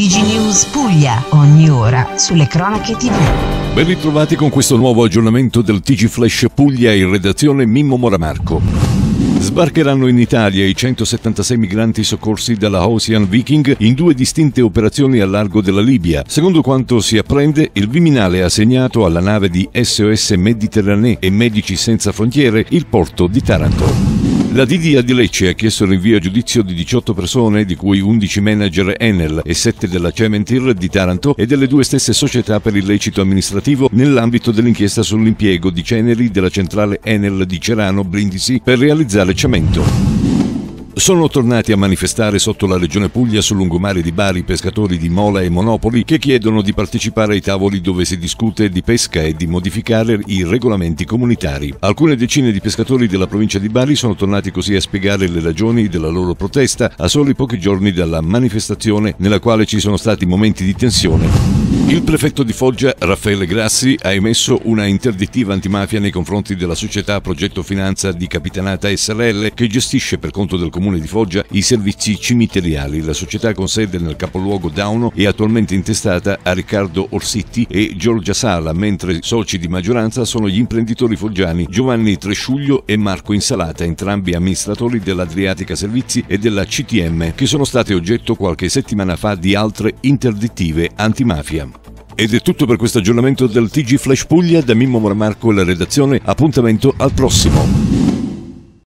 TG News Puglia, ogni ora sulle cronache TV. Ben ritrovati con questo nuovo aggiornamento del TG Flash Puglia in redazione Mimmo Moramarco. Sbarcheranno in Italia i 176 migranti soccorsi dalla Ocean Viking in due distinte operazioni al largo della Libia. Secondo quanto si apprende, il Viminale ha assegnato alla nave di SOS Mediterranee e Medici Senza Frontiere il porto di Taranto. La DDA di Lecce ha chiesto il rinvio a giudizio di 18 persone, di cui 11 manager Enel e 7 della Cementir di Taranto e delle due stesse società per illecito amministrativo nell'ambito dell'inchiesta sull'impiego di ceneri della centrale Enel di Cerano Brindisi per realizzare cemento. Sono tornati a manifestare sotto la regione Puglia sul lungomare di Bari pescatori di Mola e Monopoli che chiedono di partecipare ai tavoli dove si discute di pesca e di modificare i regolamenti comunitari. Alcune decine di pescatori della provincia di Bari sono tornati così a spiegare le ragioni della loro protesta a soli pochi giorni dalla manifestazione nella quale ci sono stati momenti di tensione. Il prefetto di Foggia, Raffaele Grassi, ha emesso una interdittiva antimafia nei confronti della società Progetto Finanza di Capitanata SRL che gestisce per conto del comune di Foggia i servizi cimiteriali. La società con sede nel capoluogo Dauno è attualmente intestata a Riccardo Orsitti e Giorgia Sala, mentre soci di maggioranza sono gli imprenditori foggiani Giovanni Tresciuglio e Marco Insalata, entrambi amministratori dell'Adriatica Servizi e della CTM, che sono state oggetto qualche settimana fa di altre interdittive antimafia. Ed è tutto per questo aggiornamento del TG Flash Puglia da Mimmo Moramarco e la redazione. Appuntamento al prossimo.